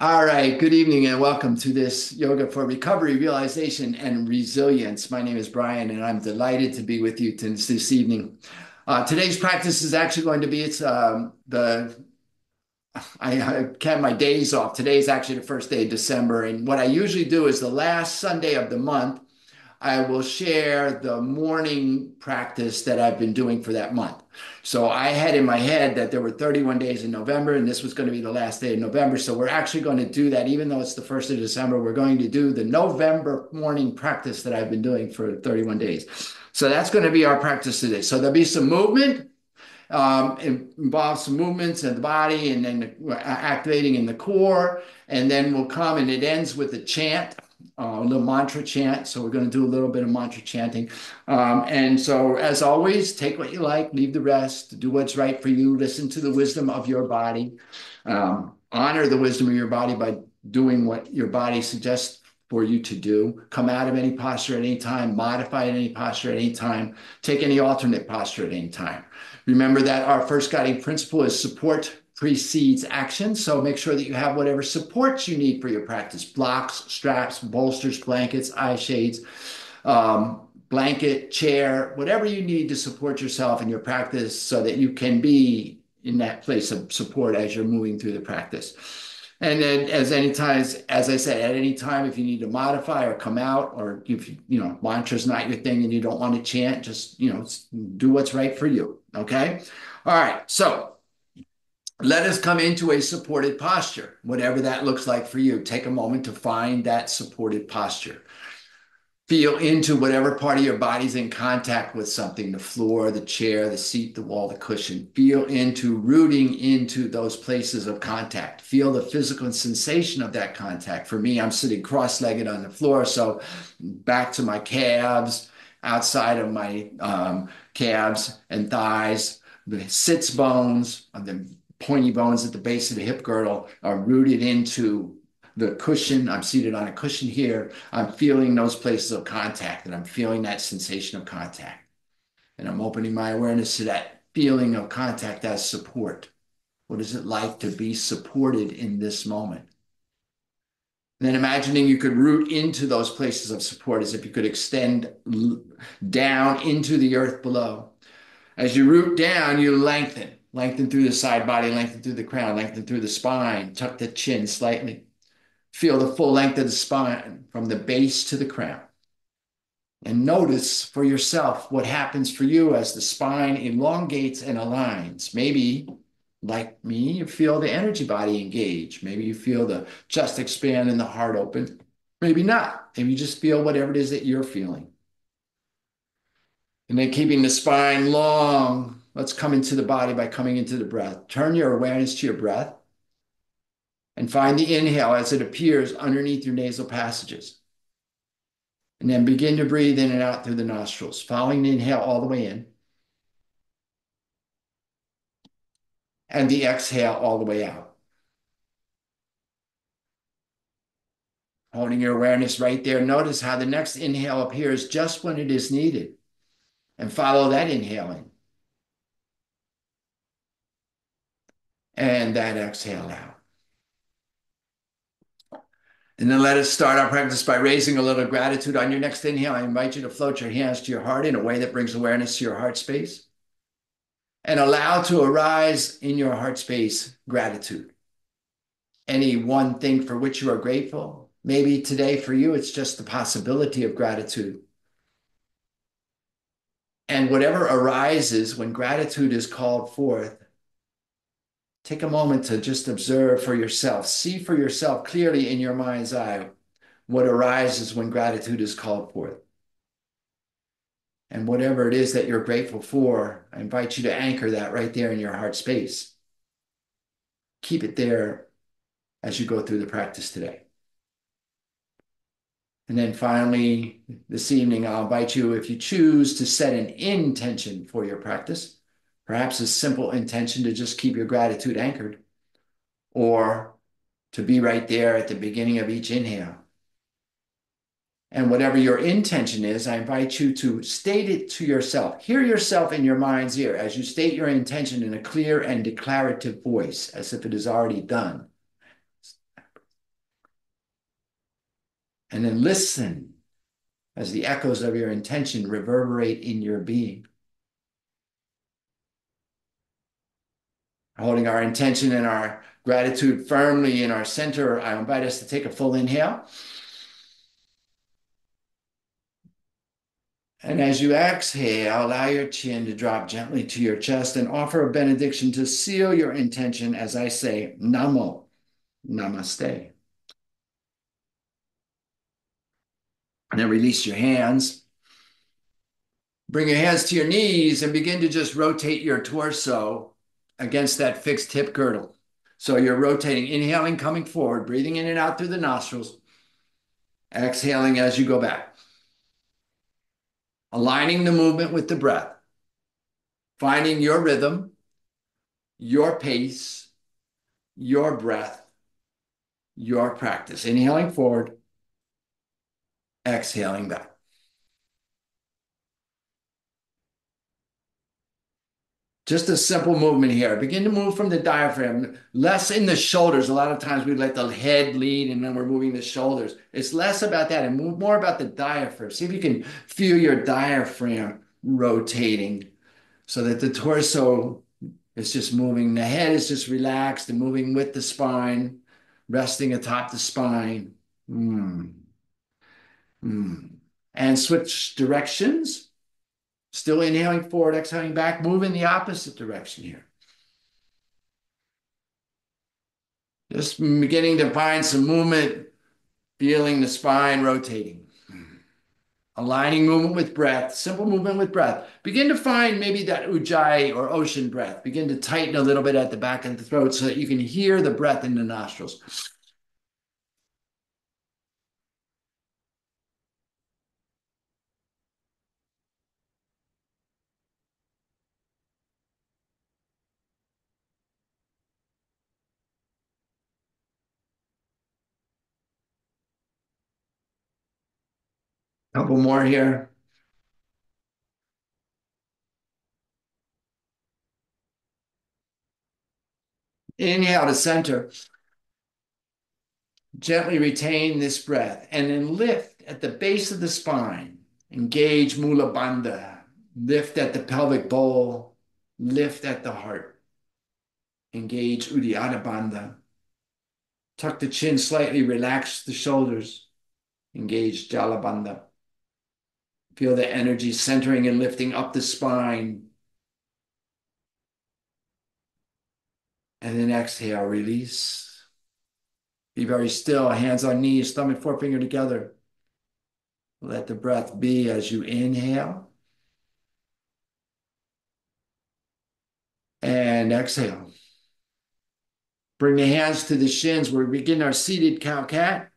All right, good evening and welcome to this Yoga for Recovery, Realization, and Resilience. My name is Brian, and I'm delighted to be with you this evening. Uh, today's practice is actually going to be it's um, the I, I my days off. Today is actually the first day of December, and what I usually do is the last Sunday of the month. I will share the morning practice that I've been doing for that month. So I had in my head that there were 31 days in November and this was going to be the last day of November. So we're actually going to do that, even though it's the first of December, we're going to do the November morning practice that I've been doing for 31 days. So that's going to be our practice today. So there'll be some movement. Um, involves some movements in the body and then activating in the core. And then we'll come and it ends with a chant uh, a little mantra chant. So we're going to do a little bit of mantra chanting. Um, and so, as always, take what you like, leave the rest, do what's right for you, listen to the wisdom of your body, um, honor the wisdom of your body by doing what your body suggests for you to do. Come out of any posture at any time, modify any posture at any time, take any alternate posture at any time. Remember that our first guiding principle is support precedes action. So make sure that you have whatever supports you need for your practice blocks, straps, bolsters, blankets, eye shades, um, blanket, chair, whatever you need to support yourself in your practice so that you can be in that place of support as you're moving through the practice. And then as any times, as I said, at any time, if you need to modify or come out, or if you know mantra's not your thing and you don't want to chant, just you know do what's right for you. Okay. All right. So let us come into a supported posture, whatever that looks like for you. Take a moment to find that supported posture. Feel into whatever part of your body's in contact with something the floor, the chair, the seat, the wall, the cushion. Feel into rooting into those places of contact. Feel the physical sensation of that contact. For me, I'm sitting cross legged on the floor, so back to my calves, outside of my um, calves and thighs, the sits bones, the pointy bones at the base of the hip girdle are rooted into the cushion. I'm seated on a cushion here. I'm feeling those places of contact and I'm feeling that sensation of contact. And I'm opening my awareness to that feeling of contact as support. What is it like to be supported in this moment? And then imagining you could root into those places of support as if you could extend down into the earth below. As you root down, you lengthen Lengthen through the side body, lengthen through the crown, lengthen through the spine, tuck the chin slightly. Feel the full length of the spine from the base to the crown. And notice for yourself what happens for you as the spine elongates and aligns. Maybe, like me, you feel the energy body engage. Maybe you feel the chest expand and the heart open. Maybe not. Maybe you just feel whatever it is that you're feeling. And then keeping the spine long, Let's come into the body by coming into the breath. Turn your awareness to your breath and find the inhale as it appears underneath your nasal passages. And then begin to breathe in and out through the nostrils, following the inhale all the way in. And the exhale all the way out. Holding your awareness right there. Notice how the next inhale appears just when it is needed. And follow that inhaling. And that exhale out. And then let us start our practice by raising a little gratitude on your next inhale. I invite you to float your hands to your heart in a way that brings awareness to your heart space and allow to arise in your heart space gratitude. Any one thing for which you are grateful. Maybe today for you, it's just the possibility of gratitude. And whatever arises when gratitude is called forth, Take a moment to just observe for yourself. See for yourself clearly in your mind's eye what arises when gratitude is called forth. And whatever it is that you're grateful for, I invite you to anchor that right there in your heart space. Keep it there as you go through the practice today. And then finally, this evening, I'll invite you, if you choose, to set an intention for your practice. Perhaps a simple intention to just keep your gratitude anchored or to be right there at the beginning of each inhale. And whatever your intention is, I invite you to state it to yourself. Hear yourself in your mind's ear as you state your intention in a clear and declarative voice, as if it is already done. And then listen as the echoes of your intention reverberate in your being. Holding our intention and our gratitude firmly in our center, I invite us to take a full inhale. And as you exhale, allow your chin to drop gently to your chest and offer a benediction to seal your intention as I say, Namo, Namaste. And then release your hands. Bring your hands to your knees and begin to just rotate your torso against that fixed hip girdle. So you're rotating, inhaling, coming forward, breathing in and out through the nostrils, exhaling as you go back aligning the movement with the breath, finding your rhythm, your pace, your breath, your practice. Inhaling forward, exhaling back. Just a simple movement here. Begin to move from the diaphragm, less in the shoulders. A lot of times we let the head lead and then we're moving the shoulders. It's less about that and more about the diaphragm. See if you can feel your diaphragm rotating so that the torso is just moving. The head is just relaxed and moving with the spine, resting atop the spine. Mm. Mm. And switch directions. Still inhaling forward, exhaling back, move in the opposite direction here. Just beginning to find some movement, feeling the spine rotating. Aligning movement with breath, simple movement with breath. Begin to find maybe that ujjayi or ocean breath. Begin to tighten a little bit at the back of the throat so that you can hear the breath in the nostrils. Couple more here. Inhale to center. Gently retain this breath and then lift at the base of the spine. Engage Mula Bandha. Lift at the pelvic bowl. Lift at the heart. Engage Uddiyana Bandha. Tuck the chin slightly, relax the shoulders. Engage Jalabandha. Feel the energy centering and lifting up the spine. And then exhale, release. Be very still, hands on knees, thumb and forefinger together. Let the breath be as you inhale. And exhale. Bring the hands to the shins. We begin our seated cow cat.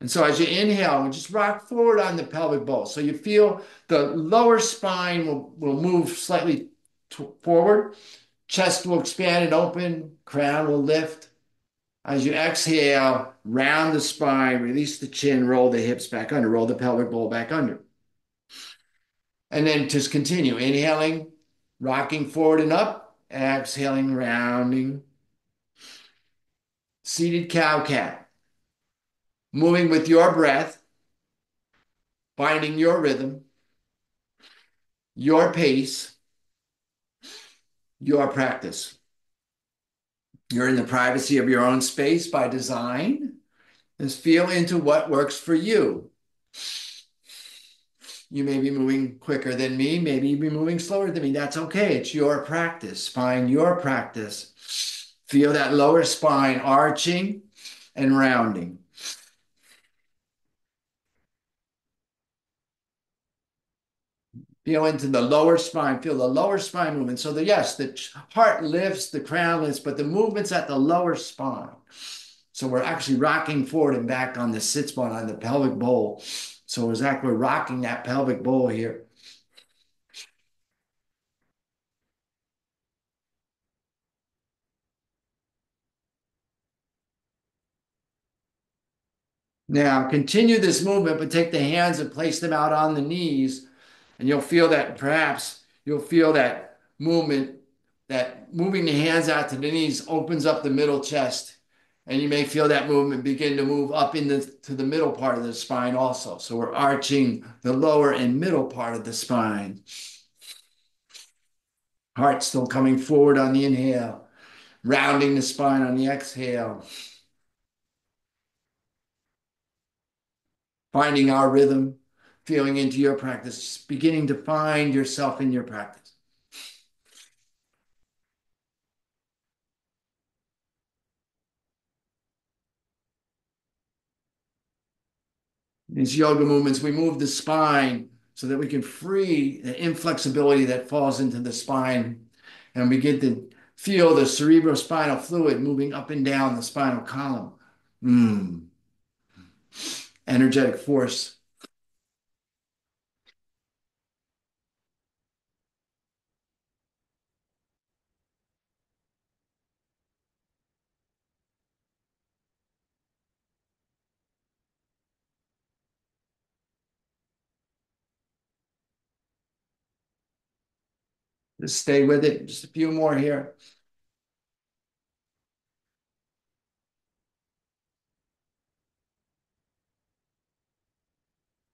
And so as you inhale, just rock forward on the pelvic bowl. So you feel the lower spine will, will move slightly forward. Chest will expand and open. Crown will lift. As you exhale, round the spine, release the chin, roll the hips back under, roll the pelvic bowl back under. And then just continue inhaling, rocking forward and up, exhaling, rounding. Seated cow cat moving with your breath, finding your rhythm, your pace, your practice. You're in the privacy of your own space by design. Just feel into what works for you. You may be moving quicker than me, maybe you be moving slower than me. That's okay. It's your practice. Find your practice. Feel that lower spine arching and rounding. Feel into the lower spine. Feel the lower spine movement. So the yes, the heart lifts, the crown lifts, but the movement's at the lower spine. So we're actually rocking forward and back on the sit spine on the pelvic bowl. So it's like we're rocking that pelvic bowl here. Now continue this movement, but take the hands and place them out on the knees and you'll feel that perhaps you'll feel that movement, that moving the hands out to the knees opens up the middle chest And you may feel that movement begin to move up into to the middle part of the spine also. So we're arching the lower and middle part of the spine. Heart still coming forward on the inhale, rounding the spine on the exhale. Finding our rhythm, feeling into your practice, beginning to find yourself in your practice. These yoga movements, we move the spine so that we can free the inflexibility that falls into the spine and begin to feel the cerebrospinal fluid moving up and down the spinal column. Mm. Energetic force. Just stay with it. Just a few more here.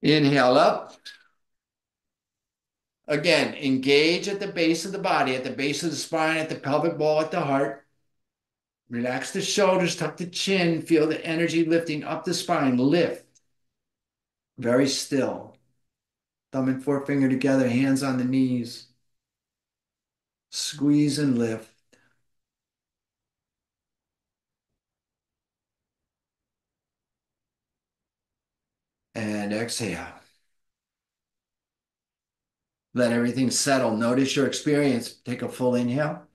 Inhale up. Again, engage at the base of the body, at the base of the spine, at the pelvic ball, at the heart. Relax the shoulders, tuck the chin, feel the energy lifting up the spine. Lift. Very still. Thumb and forefinger together, hands on the knees. Squeeze and lift. And exhale. Let everything settle. Notice your experience. Take a full inhale.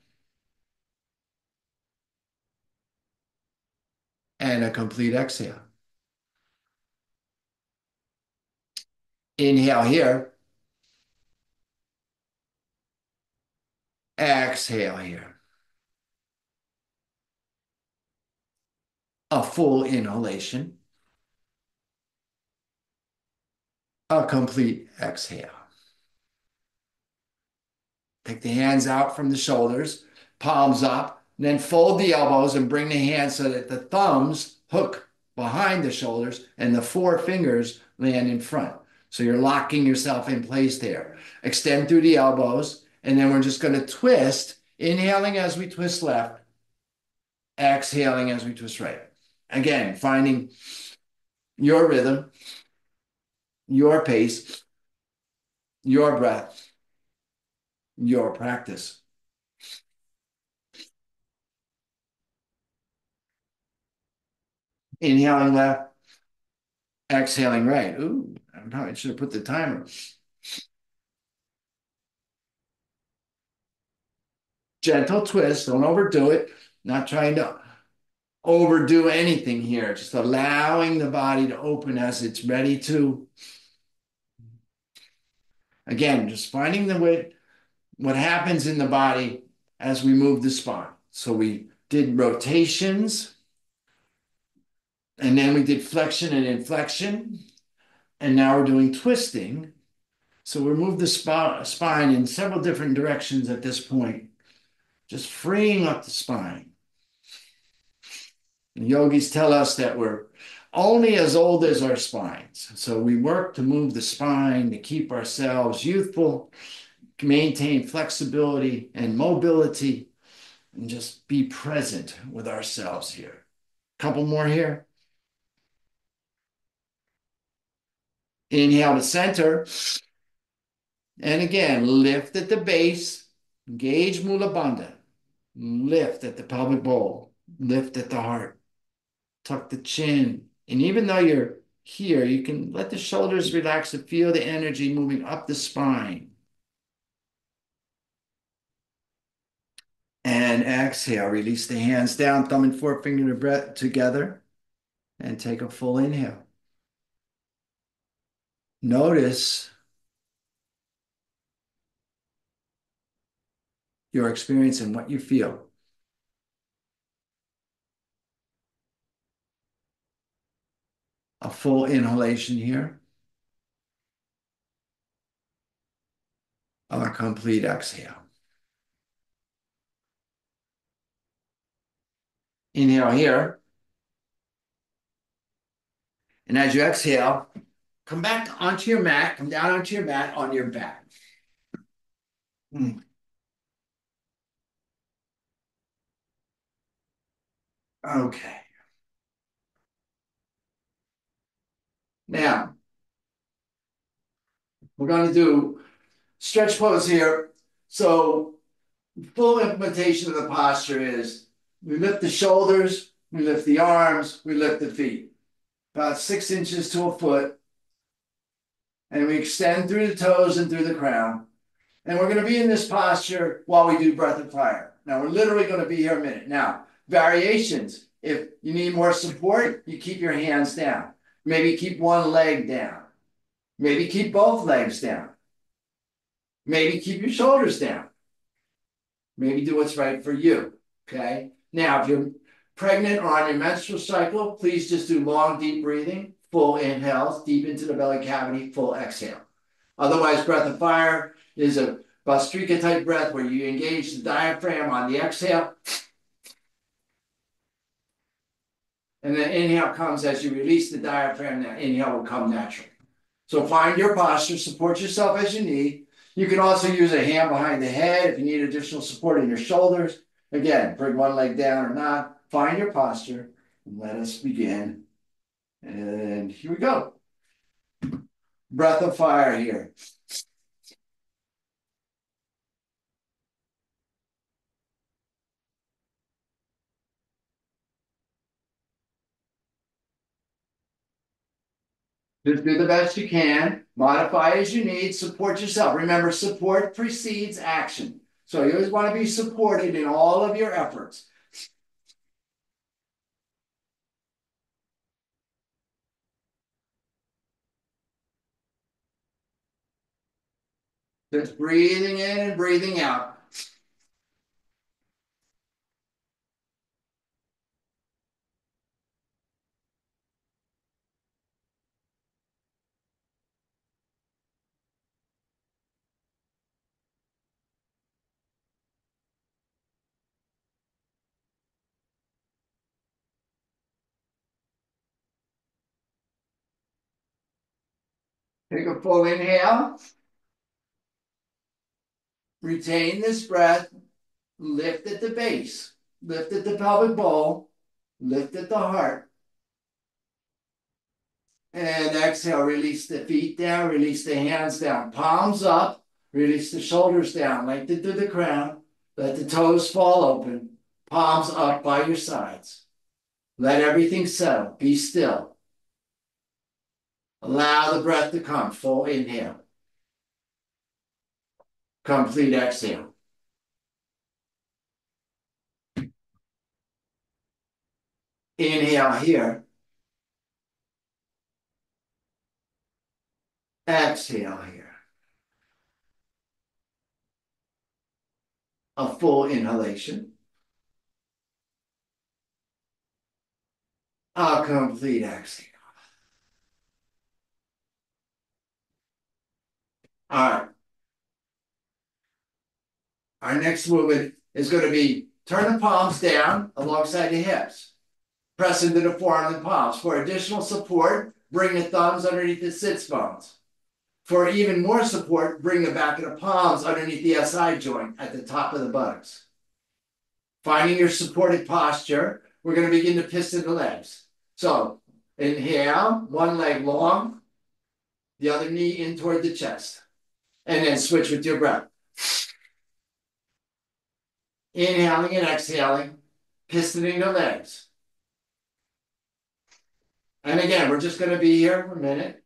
And a complete exhale. Inhale here. Exhale here. A full inhalation. A complete exhale. Take the hands out from the shoulders, palms up, then fold the elbows and bring the hands so that the thumbs hook behind the shoulders and the four fingers land in front. So you're locking yourself in place there. Extend through the elbows, and then we're just going to twist, inhaling as we twist left, exhaling as we twist right. Again, finding your rhythm, your pace, your breath, your practice. Inhaling left, exhaling right. Ooh, I probably should have put the timer. Gentle twist, don't overdo it. Not trying to overdo anything here, just allowing the body to open as it's ready to. Again, just finding the way, what happens in the body as we move the spine. So we did rotations, and then we did flexion and inflection, and now we're doing twisting. So we move the sp spine in several different directions at this point, just freeing up the spine. And yogis tell us that we're only as old as our spines. So we work to move the spine to keep ourselves youthful, maintain flexibility and mobility, and just be present with ourselves here. Couple more here. Inhale to center. And again, lift at the base, engage Mula Bandha. Lift at the pelvic bowl, lift at the heart tuck the chin. And even though you're here, you can let the shoulders relax and feel the energy moving up the spine. And exhale, release the hands down, thumb and forefinger breath together, and take a full inhale. Notice your experience and what you feel. a full inhalation here. A complete exhale. Inhale here. And as you exhale, come back onto your mat, come down onto your mat on your back. Hmm. Okay. Now, we're going to do stretch pose here. So full implementation of the posture is we lift the shoulders, we lift the arms, we lift the feet. About six inches to a foot. And we extend through the toes and through the crown. And we're going to be in this posture while we do breath of fire. Now, we're literally going to be here a minute. Now, variations. If you need more support, you keep your hands down. Maybe keep one leg down. Maybe keep both legs down. Maybe keep your shoulders down. Maybe do what's right for you. Okay. Now, if you're pregnant or on your menstrual cycle, please just do long, deep breathing, full inhales, deep into the belly cavity, full exhale. Otherwise, breath of fire is a Bhastrika type breath where you engage the diaphragm on the exhale. And then inhale comes as you release the diaphragm, that inhale will come naturally. So find your posture, support yourself as you need. You can also use a hand behind the head if you need additional support in your shoulders. Again, bring one leg down or not. Find your posture and let us begin. And here we go. Breath of fire here. Just do the best you can. Modify as you need. Support yourself. Remember, support precedes action. So you always want to be supported in all of your efforts. Just breathing in and breathing out. Take a full inhale. Retain this breath. Lift at the base. Lift at the pelvic bowl. Lift at the heart. And exhale, release the feet down, release the hands down. Palms up, release the shoulders down, lengthen through the crown. Let the toes fall open. Palms up by your sides. Let everything settle. Be still. Allow the breath to come. Full inhale. Complete exhale. Inhale here. Exhale here. A full inhalation. A complete exhale. All right. Our next movement is going to be turn the palms down alongside the hips. Press into the forearm and palms. For additional support, bring the thumbs underneath the sits bones. For even more support, bring the back of the palms underneath the SI joint at the top of the buttocks. Finding your supported posture, we're going to begin to piston the legs. So inhale, one leg long, the other knee in toward the chest. And then switch with your breath. Inhaling and exhaling, pistoning the legs. And again, we're just going to be here for a minute.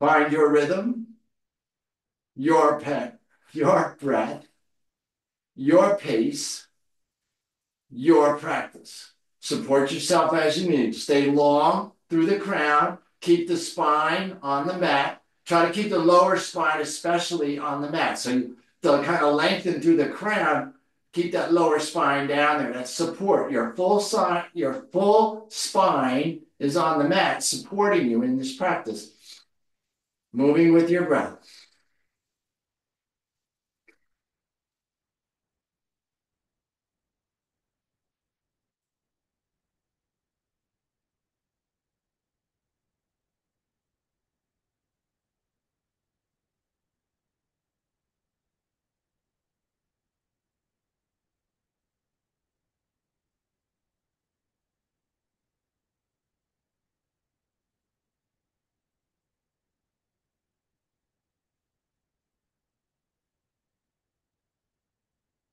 Find your rhythm, your pet, your breath, your pace, your practice. Support yourself as you need. Stay long through the crown. Keep the spine on the mat. Try to keep the lower spine, especially on the mat. So you, the kind of lengthen through the crown, keep that lower spine down there. That support. Your full side, your full spine is on the mat, supporting you in this practice. Moving with your breath.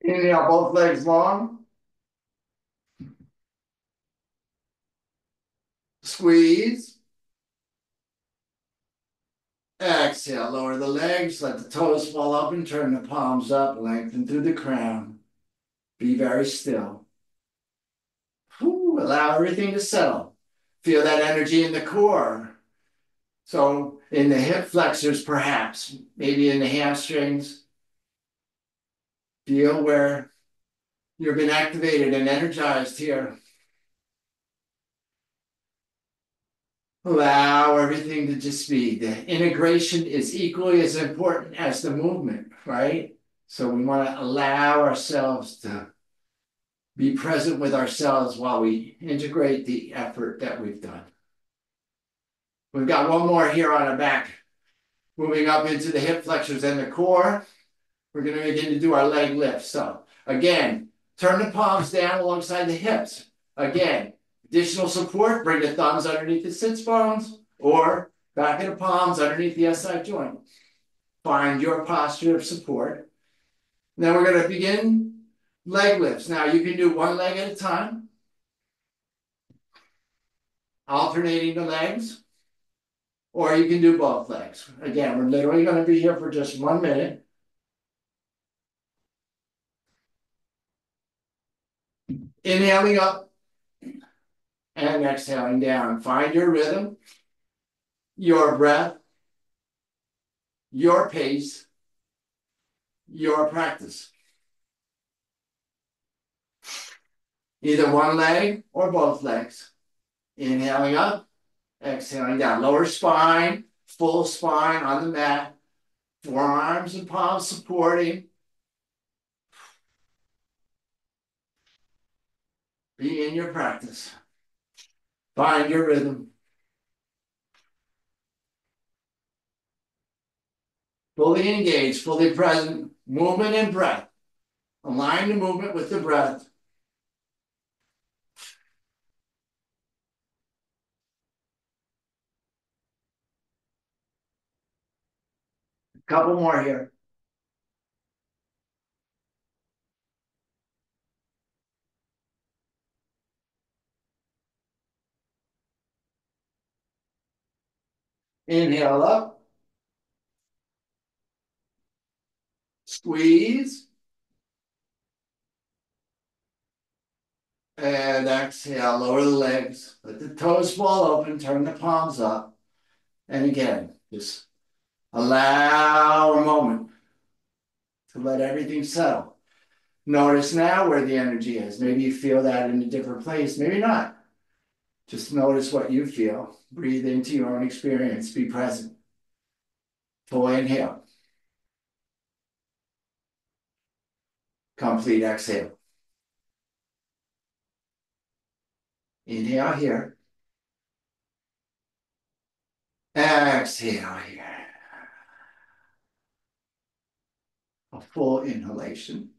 Inhale, both legs long. Squeeze. Exhale, lower the legs, let the toes fall up and turn the palms up, lengthen through the crown. Be very still. Whew, allow everything to settle. Feel that energy in the core. So in the hip flexors, perhaps, maybe in the hamstrings. Feel where you've been activated and energized here. Allow everything to just be. The integration is equally as important as the movement, right? So we want to allow ourselves to be present with ourselves while we integrate the effort that we've done. We've got one more here on our back. Moving up into the hip flexors and the core. We're going to begin to do our leg lifts. So again, turn the palms down alongside the hips. Again, Additional support, bring the thumbs underneath the sits bones or back of the palms underneath the SI joint. Find your posture of support. Then we're going to begin leg lifts. Now you can do one leg at a time, alternating the legs, or you can do both legs. Again, we're literally going to be here for just one minute. Inhaling up and exhaling down. Find your rhythm, your breath, your pace, your practice. Either one leg or both legs. Inhaling up, exhaling down. Lower spine, full spine on the mat. Forearms and palms supporting. Be in your practice. Find your rhythm. Fully engaged, fully present, movement and breath. Align the movement with the breath. A couple more here. Inhale up. Squeeze. And exhale, lower the legs. Let the toes fall open, turn the palms up. And again, just allow a moment to let everything settle. Notice now where the energy is. Maybe you feel that in a different place, maybe not. Just notice what you feel. Breathe into your own experience. Be present. Full inhale. Complete exhale. Inhale here. Exhale here. A full inhalation.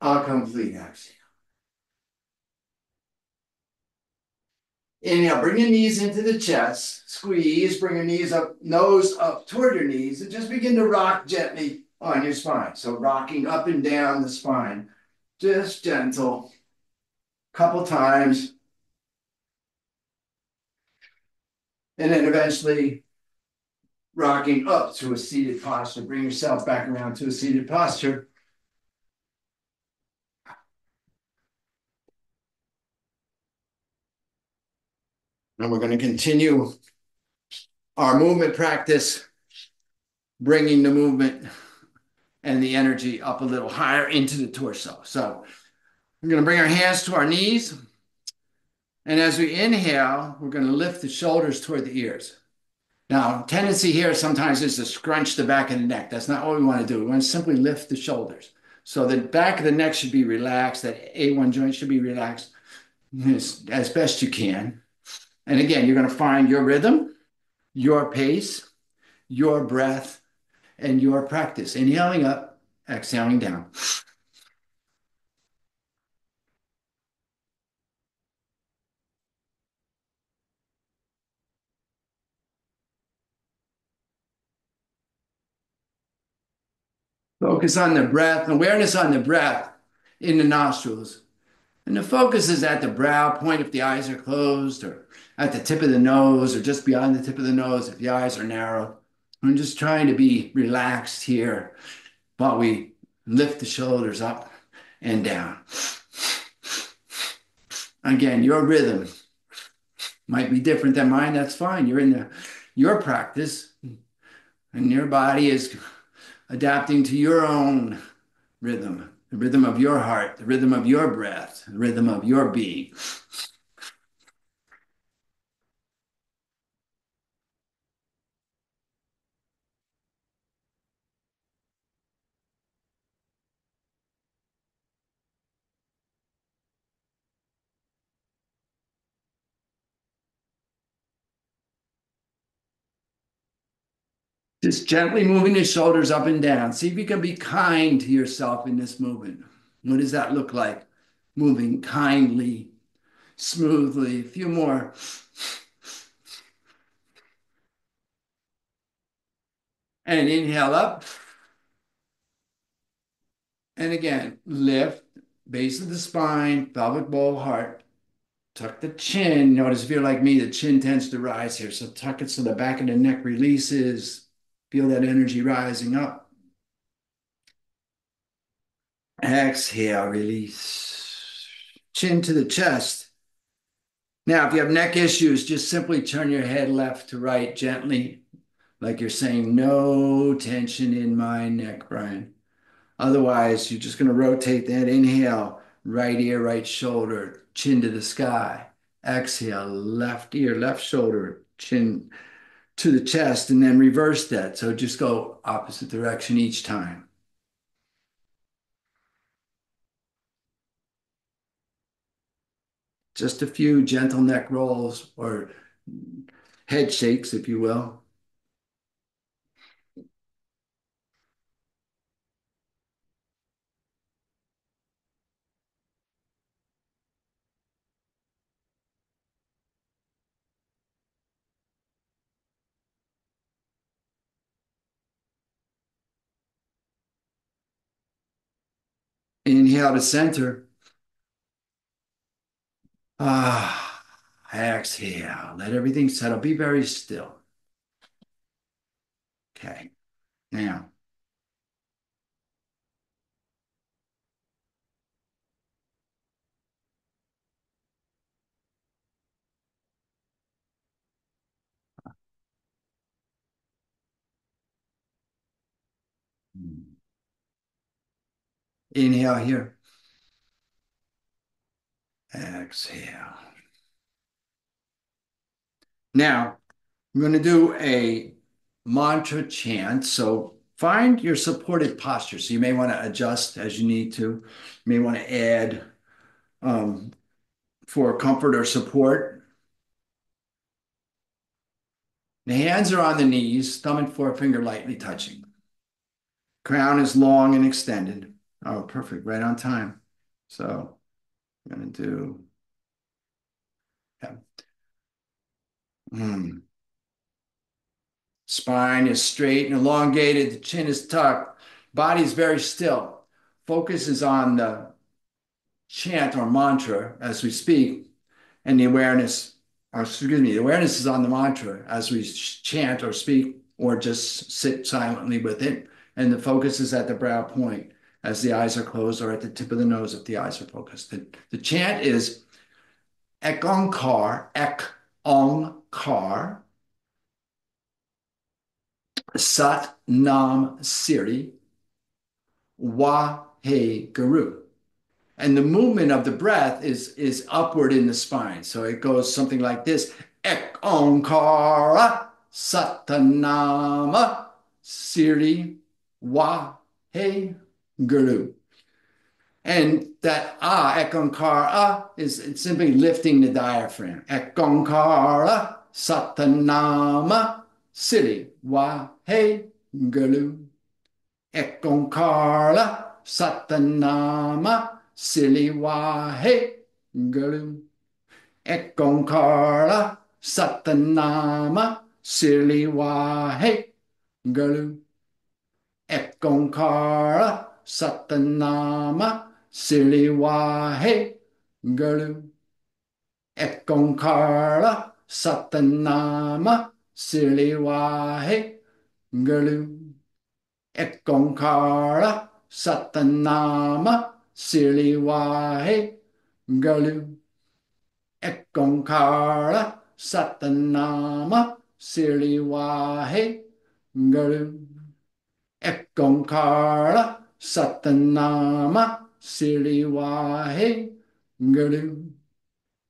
A complete exhale. Inhale, bring your knees into the chest. Squeeze, bring your knees up, nose up toward your knees, and just begin to rock gently on your spine. So rocking up and down the spine, just gentle. Couple times. And then eventually rocking up to a seated posture. Bring yourself back around to a seated posture. And we're going to continue our movement practice, bringing the movement and the energy up a little higher into the torso. So we're going to bring our hands to our knees. And as we inhale, we're going to lift the shoulders toward the ears. Now, tendency here sometimes is to scrunch the back of the neck. That's not what we want to do. We want to simply lift the shoulders. So the back of the neck should be relaxed. That A1 joint should be relaxed as, as best you can. And again, you're going to find your rhythm, your pace, your breath, and your practice. Inhaling up, exhaling down. Focus on the breath, awareness on the breath in the nostrils. And the focus is at the brow point if the eyes are closed, or at the tip of the nose, or just beyond the tip of the nose if the eyes are narrow. I'm just trying to be relaxed here while we lift the shoulders up and down. Again, your rhythm might be different than mine. That's fine. You're in the, your practice, and your body is adapting to your own rhythm, the rhythm of your heart, the rhythm of your breath, the rhythm of your being. Just gently moving the shoulders up and down. See if you can be kind to yourself in this movement. What does that look like? Moving kindly, smoothly. A few more. And inhale up. And again, lift, base of the spine, pelvic bowl, heart. Tuck the chin. Notice if you're like me, the chin tends to rise here. So tuck it so the back of the neck releases. Feel that energy rising up. Exhale, release. Chin to the chest. Now, if you have neck issues, just simply turn your head left to right gently, like you're saying, no tension in my neck, Brian. Otherwise, you're just going to rotate that. Inhale, right ear, right shoulder, chin to the sky. Exhale, left ear, left shoulder, chin to the chest and then reverse that. So just go opposite direction each time. Just a few gentle neck rolls or head shakes, if you will. Inhale to center. Ah, exhale. Let everything settle. Be very still. Okay. Now, Inhale here. Exhale. Now, I'm going to do a mantra chant. So find your supported posture. So you may want to adjust as you need to. You may want to add um, for comfort or support. The hands are on the knees, thumb and forefinger lightly touching. Crown is long and extended. Oh, perfect. Right on time. So I'm going to do, yeah. Mm. Spine is straight and elongated. The chin is tucked. Body is very still. Focus is on the chant or mantra as we speak, and the awareness, or excuse me, the awareness is on the mantra as we chant or speak, or just sit silently with it. And the focus is at the brow point as the eyes are closed or at the tip of the nose if the eyes are focused. The, the chant is Ek Onkar, Ek Onkar, Sat Nam Siri, Wa He Guru. And the movement of the breath is, is upward in the spine. So it goes something like this Ek Onkara, Satanama, Siri, Wa He guru. And that ah, ekonkara, is simply lifting the diaphragm. Ekonkara, satanama, siri, wa, he, guru. Ekonkara, satanama, sili, wa, he, guru. Ekonkara, satanama, sili, wa, he, guru. Ekonkara Satnama Siliwahe Gurlu. Ekonkara Satnama Siliwahe Gurlu. Ekonkara Satnama Siliwahe Gurlu. Ekonkara Satnama Siliwahe Gurlu. Ekonkara Satnama Siriwahe Guru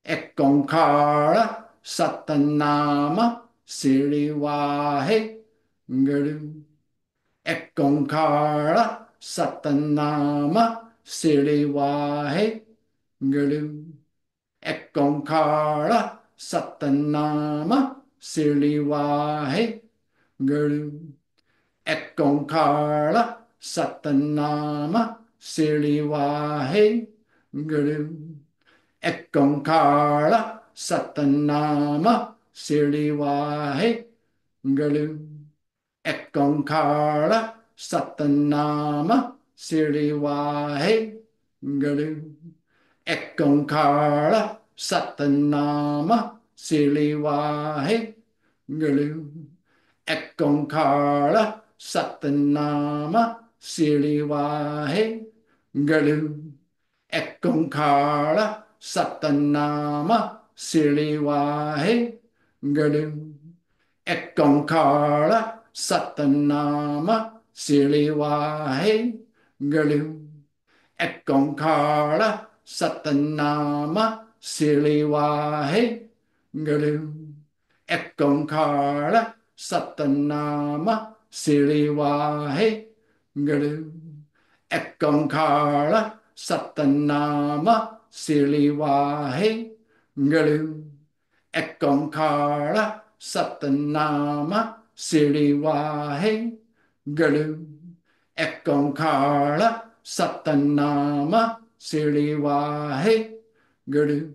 Ekonkara Satnama Siriwahe Guru Ekonkara Satnama Siriwahe Guru Ekonkara Satnama Siriwahe Guru Ekonkara Satanama Siriwahe Guru siri Satanama Siriwahe Guru Ekankara Satanama Siriwahe Guru Ekankara Satanama Siriwahe Guru Ekankara Satanama Siriwahe, Galu, Ekankara, Satanama, Siriwahe, Galu, Ekankara, Satanama, Siriwahe, Galu, Ekankara, Satanama, Siriwahe, Galu, Ekankara, Satanama, Siriwahe, Guru. Ekankara Satanama Siliwahe Guru. Ekankara Satanama Siliwahe Guru. Ekankara Satanama Siliwahe Guru.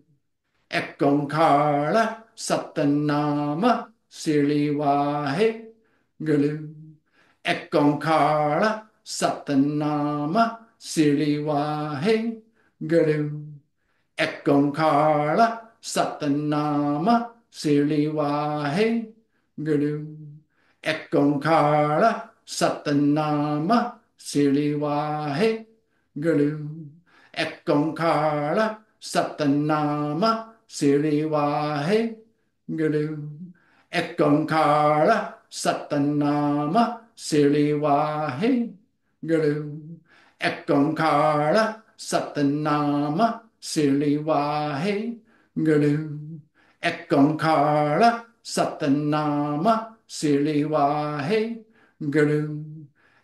Ekankara Satanama Siliwahe Guru. Ekankara Satanama Siriwahe Guru Ekonkara Satanama Siriwahe Guru Ekonkara Satanama Siriwahe Guru Ekonkara Satanama Siriwahe Guru Ekonkara Satanama Siriwahe Guru Guru. Ekankara Satanama Siliwahe Guru. Ekankara Satanama Siliwahe Guru.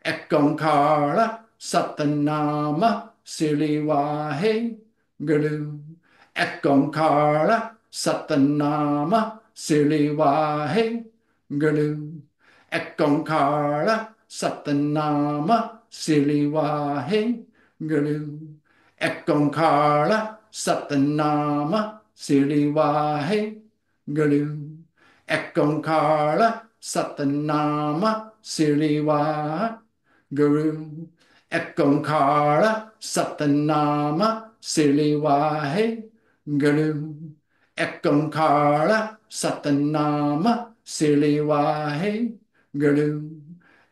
Ekankara Satanama Siliwahe Guru. Ekankara Satanama Siliwahe Guru. Ekankara Satanama Siliwahe Galu Ekonkara Satanama Siliwahe Galu Ekonkara Satanama Siliwa Guru Ekonkara Satanama Siliwahe Guru Ekonkara Satanama Siliwahe Guru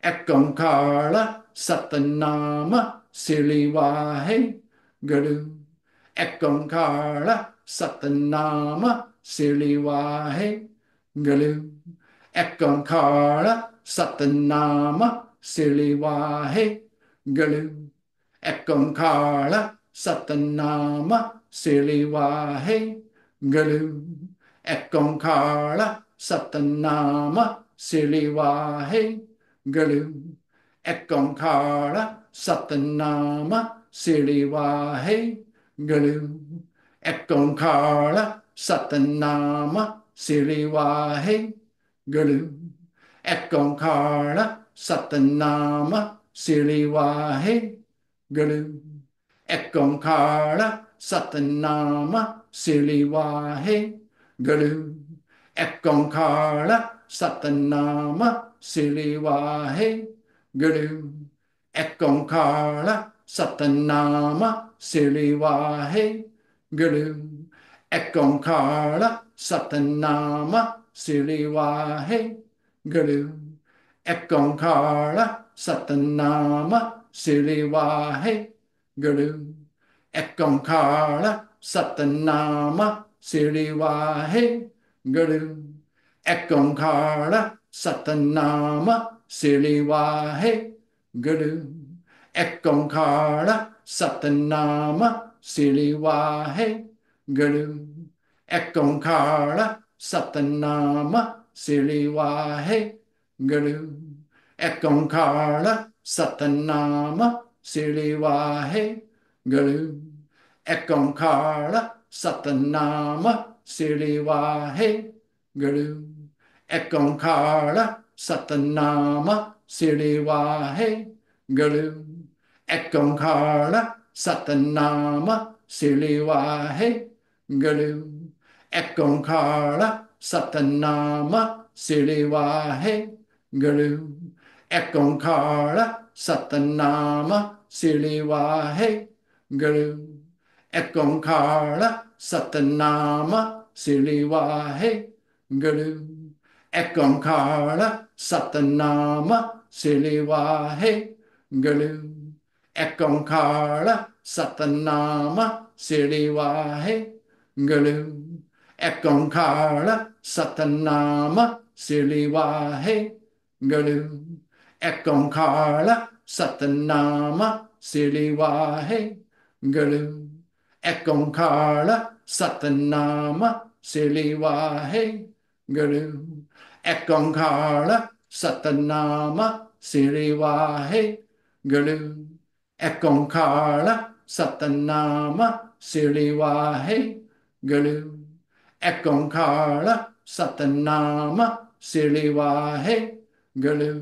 Ekonkara Satanama Sirliwahe Guru Ekonkara Satanama Sirliwahe Guru Ekamkara, Satanama Sirliwahe Guru Ekonkara Satanama Sirliwahe Guru Ekonkara Satanama Sirliwahe Guru Ekankara Satanama Siriwahe Gulu. Ekankara Satanama Siriwahe Gulu. Ekankara Satanama Siriwahe Gulu. Ekankara Satanama Siriwahe Gulu. Ekankara Satanama Siriwahe Gulu Galu Ekonkara Satanama Siliwahe Guru Ekonkara Satanama Siliwahe Guru Ekonkara Satanama Siliwahe Guru Ekonkara Satanama Siliwahe Guru Ekonkara Satanama Siliwahe Guru Ekonkara Satanama Siliwahe Guru Ekonkara Satanama Siliwahe Guru Ekonkara Satanama Siliwahe Guru Ekonkara Satanama Siliwahe Guru Ekonkara Satanama Siliwahe Guru Ekonkara Satanama Siliwahe Guru Ekonkara Satanama Siliwahe Guru Ekonkara Satanama Siliwahe Guru Ekonkara Satanama Siliwahe Guru Ekonkara Satanama Siliwahe Guru Ekonkara Satanama Siliwahe Guru Ekonkara Satanama Siliwahe Guru Ekonkara Satanama Siliwahe Guru Ekonkara Satanama Siliwahe Guru Ekaṅkāra Satanama Siriwahe Guru. Ekaṅkāra Satanama Siriwahe Guru. Ekaṅkāra Satanama Siriwahe Guru.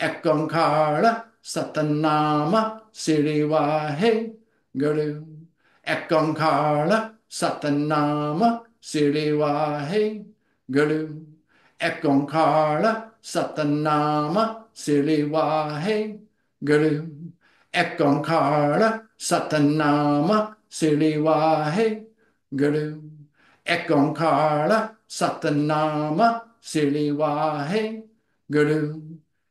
Ekaṅkāra Satanama Siriwahe Guru. Ekaṅkāra Satanama Siriwahe Guru. Ekonkara Satanama Siliwahe Guru. Ekonkara Satanama Siliwahe Guru. Ekonkara Satanama Siliwahe Guru.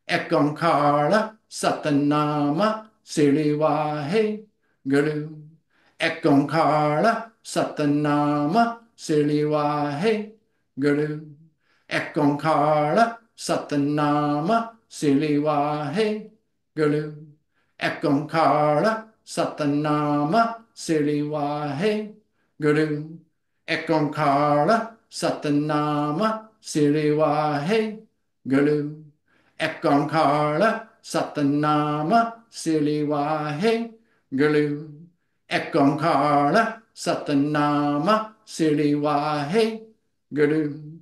Ekonkara Satanama Siliwahe Guru. Ekonkara Satanama Siliwahe Guru Ekonkara Satanama Siliwahe Guru Ekonkara Satanama Siliwahe Guru Ekonkara Satanama Siliwahe Guru Ekonkara Satanama Siliwahe Guru Ekonkara Satanama Siliwahe Guru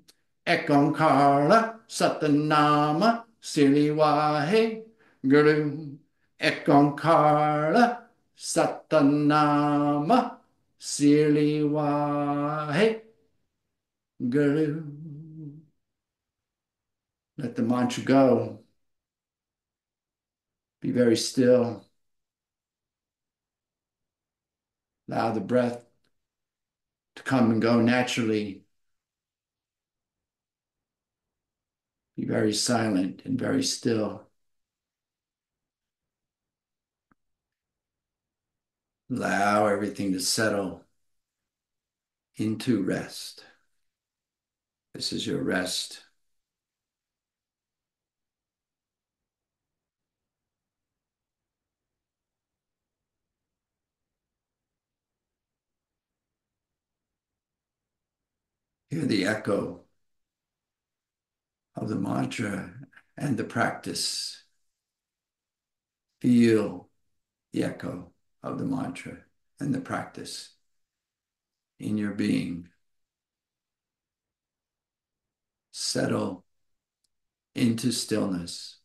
Ekonkara Satanama Siliwahe Guru Ekonkara Satanama Siliwahe Guru. Let the mantra go. Be very still. Allow the breath to come and go naturally. Be very silent and very still. Allow everything to settle into rest. This is your rest. Hear the echo of the mantra and the practice. Feel the echo of the mantra and the practice in your being. Settle into stillness.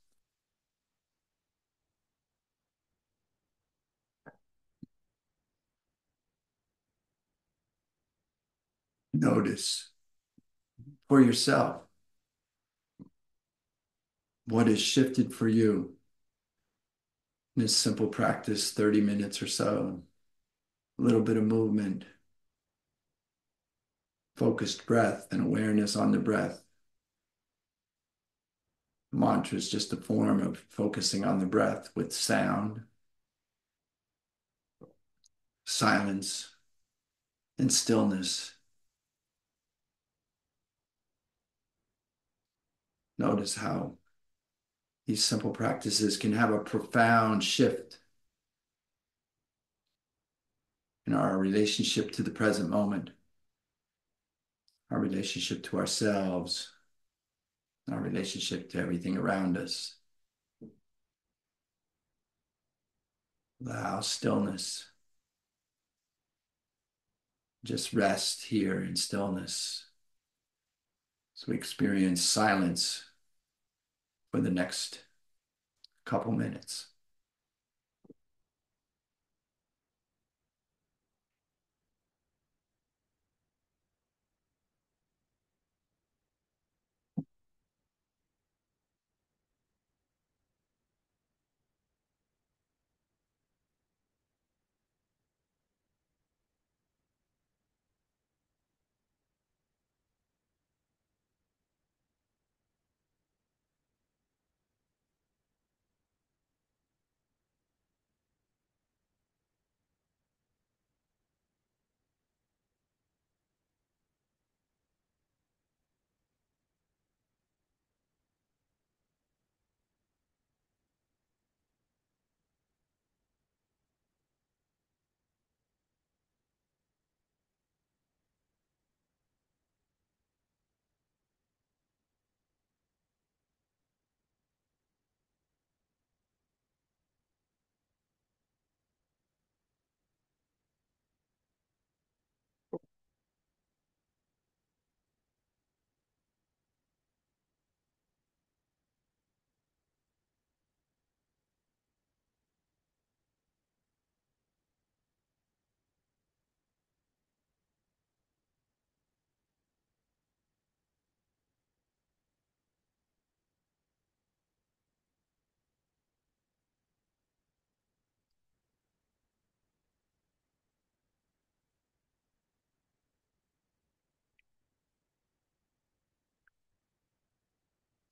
Notice for yourself what has shifted for you. in this simple practice, 30 minutes or so, a little bit of movement, focused breath and awareness on the breath. Mantra is just a form of focusing on the breath with sound, silence, and stillness. Notice how these simple practices can have a profound shift in our relationship to the present moment, our relationship to ourselves, our relationship to everything around us. Allow stillness. Just rest here in stillness. So we experience silence for the next couple minutes.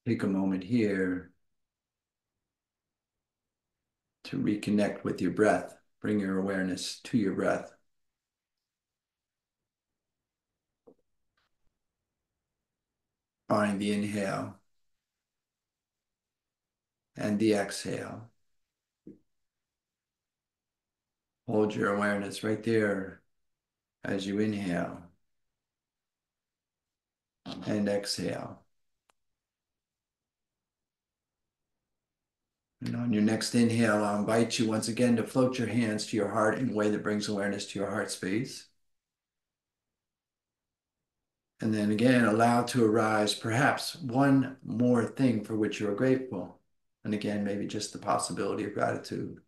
Take a moment here to reconnect with your breath. Bring your awareness to your breath. Find the inhale and the exhale. Hold your awareness right there as you inhale and exhale. And on your next inhale, I'll invite you once again to float your hands to your heart in a way that brings awareness to your heart space. And then again, allow to arise perhaps one more thing for which you are grateful. And again, maybe just the possibility of gratitude.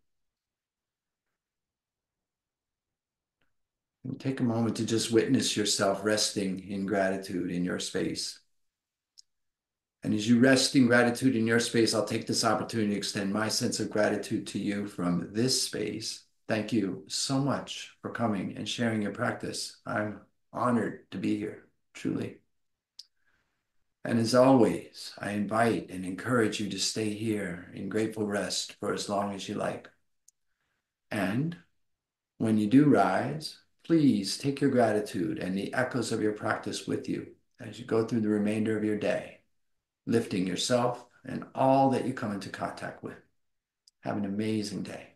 And take a moment to just witness yourself resting in gratitude in your space. And as you rest in gratitude in your space, I'll take this opportunity to extend my sense of gratitude to you from this space. Thank you so much for coming and sharing your practice. I'm honored to be here, truly. And as always, I invite and encourage you to stay here in grateful rest for as long as you like. And when you do rise, please take your gratitude and the echoes of your practice with you as you go through the remainder of your day lifting yourself and all that you come into contact with. Have an amazing day.